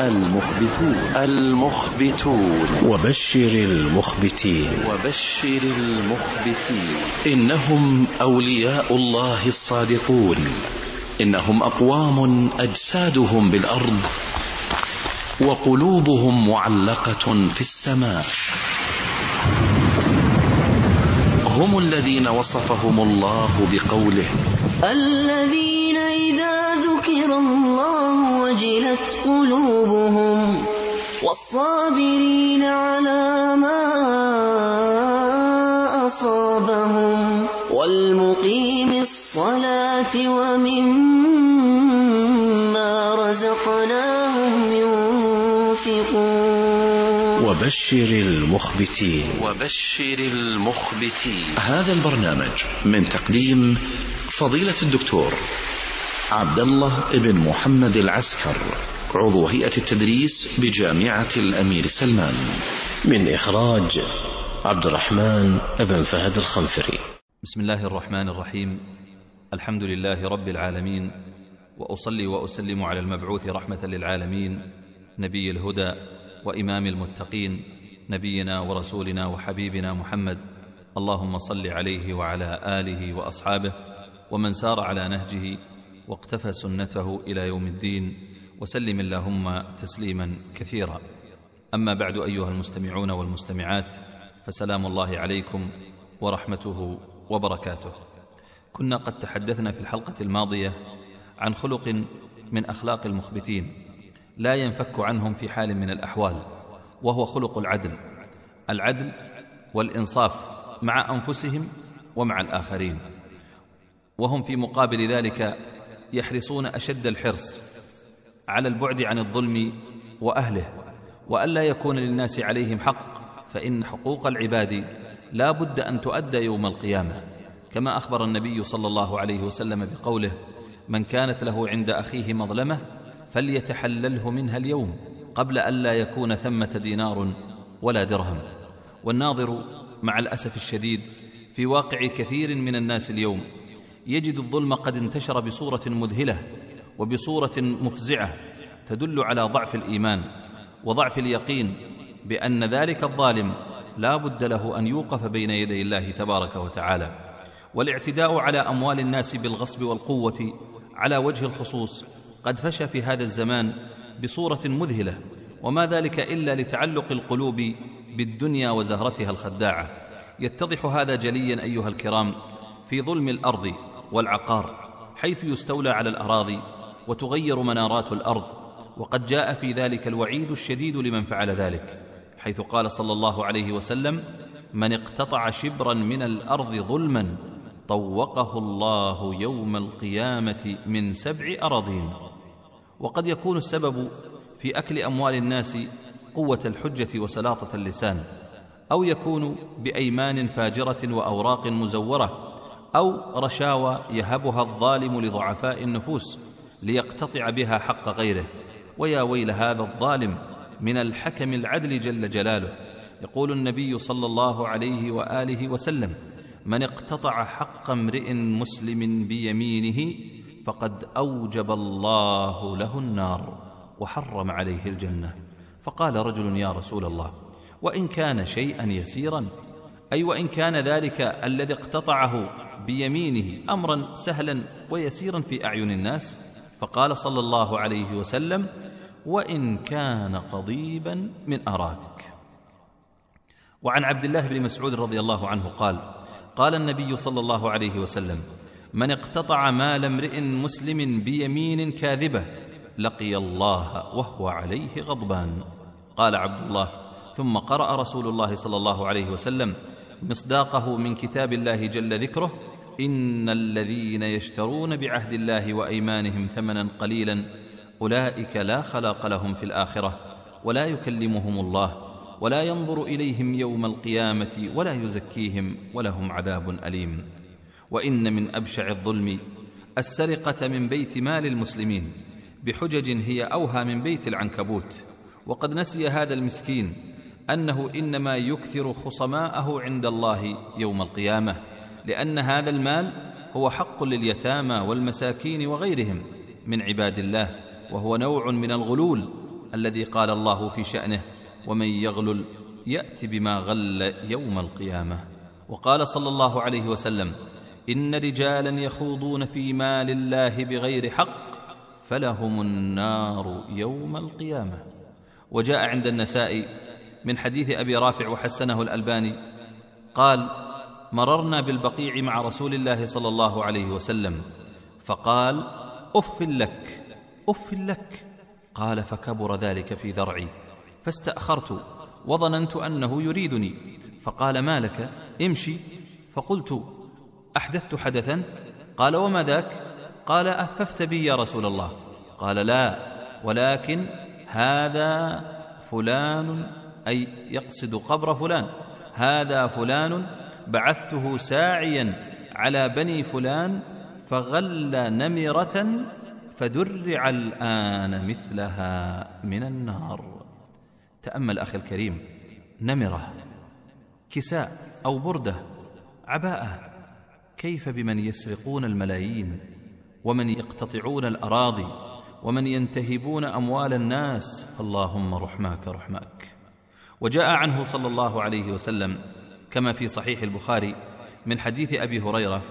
المخبتون. المخبتون. وبشر المخبتين. وبشر المخبتين. إنهم أولياء الله الصادقون. إنهم أقوام أجسادهم بالأرض. وقلوبهم معلقة في السماء. هم الذين وصفهم الله بقوله. الذين إذا ذكر الله وجلت قلوبهم والصابرين على ما أصابهم والمقيم الصلاة ومما رزقناهم ينفقون. وبشر المخبتين. وبشر المخبتين. هذا البرنامج من تقديم فضيلة الدكتور عبد الله بن محمد العسكر عضو هيئة التدريس بجامعة الأمير سلمان. من إخراج عبد الرحمن بن فهد الخنفري. بسم الله الرحمن الرحيم. الحمد لله رب العالمين وأصلي وأسلم على المبعوث رحمة للعالمين نبي الهدى وإمام المتقين نبينا ورسولنا وحبيبنا محمد. اللهم صل عليه وعلى آله وأصحابه ومن سار على نهجه واقتفى سنته إلى يوم الدين وسلم اللهم تسليما كثيرا. أما بعد أيها المستمعون والمستمعات فسلام الله عليكم ورحمته وبركاته. كنا قد تحدثنا في الحلقة الماضية عن خلق من أخلاق المخبتين لا ينفك عنهم في حال من الأحوال وهو خلق العدل العدل والإنصاف مع أنفسهم ومع الآخرين وهم في مقابل ذلك يحرصون أشد الحرص على البعد عن الظلم وأهله وألا يكون للناس عليهم حق فإن حقوق العباد لا بد أن تؤدى يوم القيامة. كما أخبر النبي صلى الله عليه وسلم بقوله من كانت له عند أخيه مظلمة فليتحلله منها اليوم قبل الا يكون ثمة دينار ولا درهم. والناظر مع الأسف الشديد في واقع كثير من الناس اليوم يجد الظلم قد انتشر بصورة مذهلة وبصورة مفزعة تدل على ضعف الإيمان وضعف اليقين بأن ذلك الظالم لا بد له أن يوقف بين يدي الله تبارك وتعالى. والاعتداء على أموال الناس بالغصب والقوة على وجه الخصوص قد فشى في هذا الزمان بصورة مذهلة وما ذلك إلا لتعلق القلوب بالدنيا وزهرتها الخداعة. يتضح هذا جليا أيها الكرام في ظلم الأرض والعقار حيث يستولى على الأراضي وتغير منارات الأرض وقد جاء في ذلك الوعيد الشديد لمن فعل ذلك حيث قال صلى الله عليه وسلم من اقتطع شبرا من الأرض ظلما طوقه الله يوم القيامة من سبع أراضين. وقد يكون السبب في أكل أموال الناس قوة الحجة وسلاطة اللسان أو يكون بأيمان فاجرة وأوراق مزورة أو رشاوى يهبها الظالم لضعفاء النفوس ليقتطع بها حق غيره. ويا ويل هذا الظالم من الحكم العدل جل جلاله. يقول النبي صلى الله عليه وآله وسلم من اقتطع حق امرئ مسلم بيمينه فقد أوجب الله له النار وحرم عليه الجنة. فقال رجل يا رسول الله وإن كان شيئا يسيرا أي وإن كان ذلك الذي اقتطعه بيمينه امرا سهلا ويسيرا في أعين الناس فقال صلى الله عليه وسلم وإن كان قضيبا من أراك. وعن عبد الله بن مسعود رضي الله عنه قال قال النبي صلى الله عليه وسلم من اقتطع مال امرئ مسلم بيمين كاذبة لقي الله وهو عليه غضبان. قال عبد الله ثم قرأ رسول الله صلى الله عليه وسلم مصداقه من كتاب الله جل ذكره إن الذين يشترون بعهد الله وأيمانهم ثمنا قليلا أولئك لا خلاق لهم في الآخرة ولا يكلمهم الله ولا ينظر إليهم يوم القيامة ولا يزكيهم ولهم عذاب أليم. وإن من أبشع الظلم السرقة من بيت مال المسلمين بحجج هي أوهى من بيت العنكبوت. وقد نسي هذا المسكين أنه إنما يكثر خصماءه عند الله يوم القيامة لأن هذا المال هو حق لليتامى والمساكين وغيرهم من عباد الله وهو نوع من الغلول الذي قال الله في شأنه ومن يغلل يأتي بما غل يوم القيامة وقال صلى الله عليه وسلم إن رجالا يخوضون في مال الله بغير حق فلهم النار يوم القيامة. وجاء عند النساء من حديث أبي رافع وحسنه الألباني قال مررنا بالبقيع مع رسول الله صلى الله عليه وسلم. فقال أف لك أف لك. قال فكبر ذلك في ذرعي فاستأخرت وظننت أنه يريدني. فقال ما لك؟ امشي. فقلت أحدثت حدثا؟ قال وما ذاك؟ قال اففت بي يا رسول الله. قال لا ولكن هذا فلان أي يقصد قبر فلان. هذا فلان بعثته ساعيا على بني فلان فغل نمرة فدرع الآن مثلها من النار. تأمل أخي الكريم نمرة كساء أو بردة عباءة. كيف بمن يسرقون الملايين ومن يقتطعون الأراضي ومن ينتهبون أموال الناس؟ اللهم رحماك رحماك. وجاء عنه صلى الله عليه وسلم كما في صحيح البخاري من حديث أبي هريرة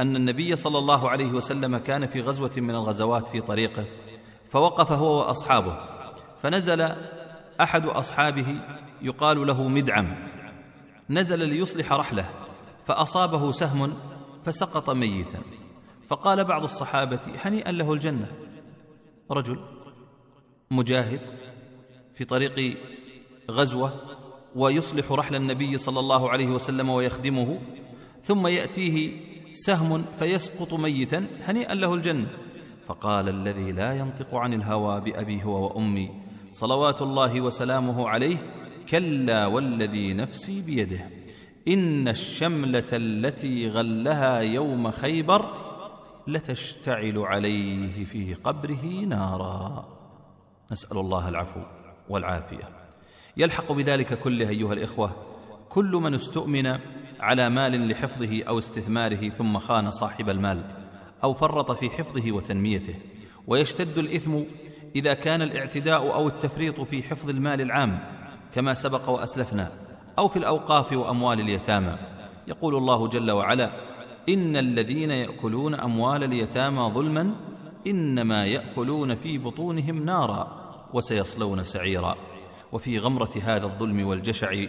أن النبي صلى الله عليه وسلم كان في غزوة من الغزوات في طريقه فوقف هو وأصحابه فنزل أحد أصحابه يقال له مدعم نزل ليصلح رحلة. فأصابه سهم فسقط ميتا. فقال بعض الصحابة هنيئا له الجنة. رجل مجاهد في طريق غزوة ويصلح رحل النبي صلى الله عليه وسلم ويخدمه ثم يأتيه سهم فيسقط ميتا هنيئا له الجنة. فقال الذي لا ينطق عن الهوى بأبي هو وأمي صلوات الله وسلامه عليه كلا والذي نفسي بيده. إن الشملة التي غلها يوم خيبر لتشتعل عليه في قبره نارا. نسأل الله العفو والعافية. يلحق بذلك كله أيها الإخوة كل من استؤمن على مال لحفظه أو استثماره ثم خان صاحب المال أو فرط في حفظه وتنميته ويشتد الإثم إذا كان الاعتداء أو التفريط في حفظ المال العام كما سبق وأسلفنا. أو في الأوقاف وأموال اليتامى. يقول الله جل وعلا إن الذين يأكلون أموال اليتامى ظلما إنما يأكلون في بطونهم نارا وسيصلون سعيرا. وفي غمرة هذا الظلم والجشع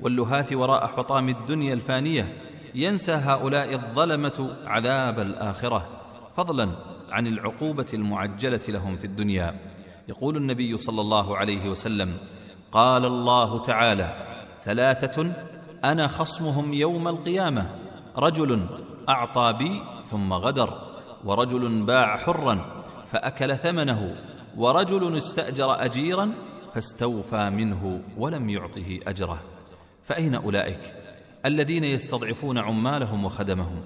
واللهاث وراء حطام الدنيا الفانية ينسى هؤلاء الظلمة عذاب الآخرة فضلا عن العقوبة المعجلة لهم في الدنيا. يقول النبي صلى الله عليه وسلم قال الله تعالى ثلاثة أنا خصمهم يوم القيامة. رجل أعطى بي ثم غدر ورجل باع حرا فأكل ثمنه ورجل استأجر اجيرا فاستوفى منه ولم يعطه أجره. فأين أولئك الذين يستضعفون عمالهم وخدمهم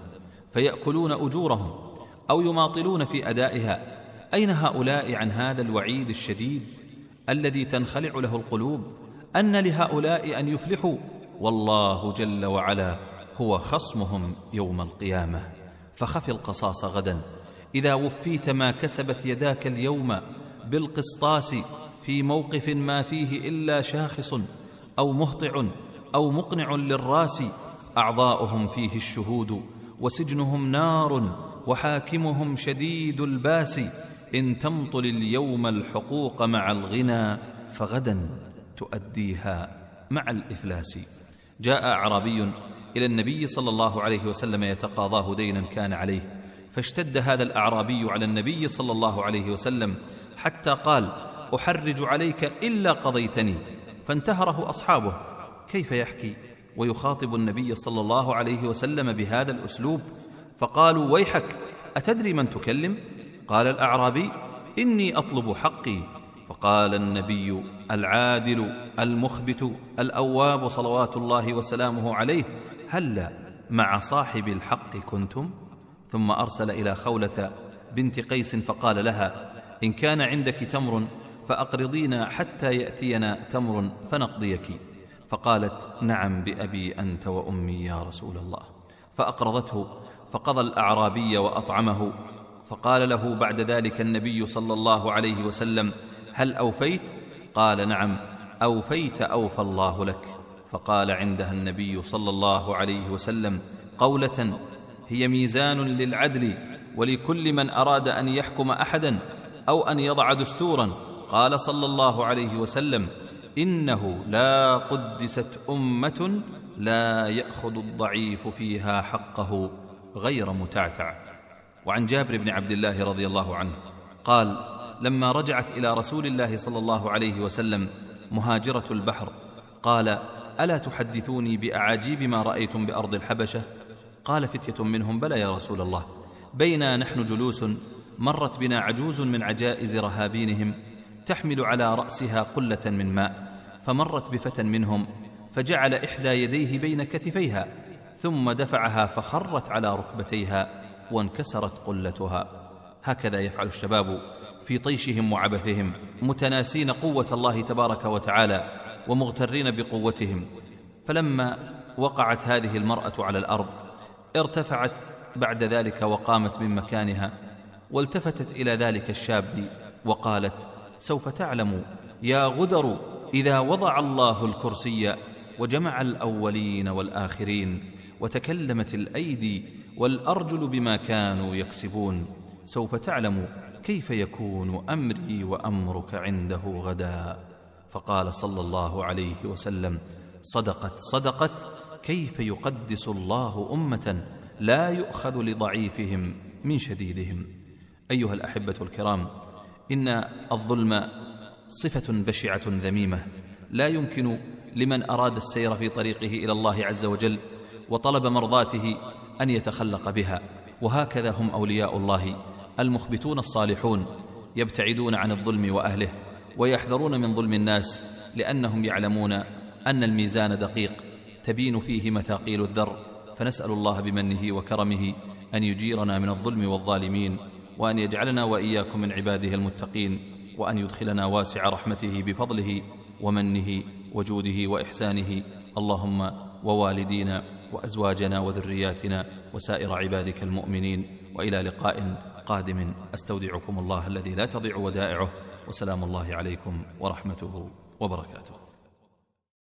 فيأكلون أجورهم أو يماطلون في أدائها؟ أين هؤلاء عن هذا الوعيد الشديد الذي تنخلع له القلوب؟ أن لهؤلاء أن يفلحوا. والله جل وعلا هو خصمهم يوم القيامة. فخف القصاص غدا. إذا وفيت ما كسبت يداك اليوم بالقسطاس في موقف ما فيه إلا شاخص أو مهطع أو مقنع للراس أعضاؤهم فيه الشهود وسجنهم نار وحاكمهم شديد الباس. إن تمطل اليوم الحقوق مع الغنى فغدا. تؤديها مع الإفلاس. جاء أعرابي إلى النبي صلى الله عليه وسلم يتقاضاه دينا كان عليه فاشتد هذا الأعرابي على النبي صلى الله عليه وسلم حتى قال أحرج عليك إلا قضيتني. فانتهره أصحابه. كيف يحكي؟ ويخاطب النبي صلى الله عليه وسلم بهذا الأسلوب. فقالوا ويحك أتدري من تكلم؟ قال الأعرابي إني أطلب حقي. فقال النبي العادل المخبت الأواب صلوات الله وسلامه عليه هلا مع صاحب الحق كنتم؟ ثم أرسل إلى خولة بنت قيس فقال لها إن كان عندك تمر فأقرضينا حتى يأتينا تمر فنقضيك. فقالت نعم بأبي أنت وأمي يا رسول الله. فأقرضته فقضى الأعرابي وأطعمه. فقال له بعد ذلك النبي صلى الله عليه وسلم هل أوفيت؟ قال نعم أوفيت أوفى الله لك. فقال عندها النبي صلى الله عليه وسلم قولة هي ميزان للعدل ولكل من أراد أن يحكم أحدا أو أن يضع دستورا. قال صلى الله عليه وسلم إنه لا قدست أمة لا يأخذ الضعيف فيها حقه غير متعتع. وعن جابر بن عبد الله رضي الله عنه قال لما رجعت إلى رسول الله صلى الله عليه وسلم مهاجرة البحر. قال ألا تحدثوني بأعاجيب ما رأيتم بأرض الحبشة؟ قال فتية منهم. بلى يا رسول الله. بينا نحن جلوس مرت بنا عجوز من عجائز رهابينهم تحمل على رأسها قلة من ماء فمرت بفتى منهم فجعل إحدى يديه بين كتفيها ثم دفعها فخرت على ركبتيها وانكسرت قلتها. هكذا يفعل الشباب. في طيشهم وعبثهم متناسين قوة الله تبارك وتعالى ومغترين بقوتهم. فلما وقعت هذه المرأة على الأرض ارتفعت بعد ذلك وقامت من مكانها والتفتت إلى ذلك الشاب وقالت سوف تعلم يا غدر إذا وضع الله الكرسي وجمع الأولين والآخرين وتكلمت الأيدي والأرجل بما كانوا يكسبون. سوف تعلم كيف يكون أمري وأمرك عنده غدا. فقال صلى الله عليه وسلم صدقت صدقت كيف يقدس الله أمة لا يؤخذ لضعيفهم من شديدهم؟ أيها الأحبة الكرام إن الظلم صفة بشعة ذميمة. لا يمكن لمن أراد السير في طريقه إلى الله عز وجل وطلب مرضاته أن يتخلق بها. وهكذا هم أولياء الله. المخبتون الصالحون يبتعدون عن الظلم وأهله ويحذرون من ظلم الناس لأنهم يعلمون أن الميزان دقيق تبين فيه مثاقيل الذر فنسأل الله بمنه وكرمه أن يجيرنا من الظلم والظالمين وأن يجعلنا وإياكم من عباده المتقين وأن يدخلنا واسع رحمته بفضله ومنه وجوده وإحسانه اللهم ووالدينا وأزواجنا وذرياتنا وسائر عبادك المؤمنين وإلى لقاء قادم أستودعكم الله الذي لا تضيع ودائعه وسلام الله عليكم ورحمته وبركاته.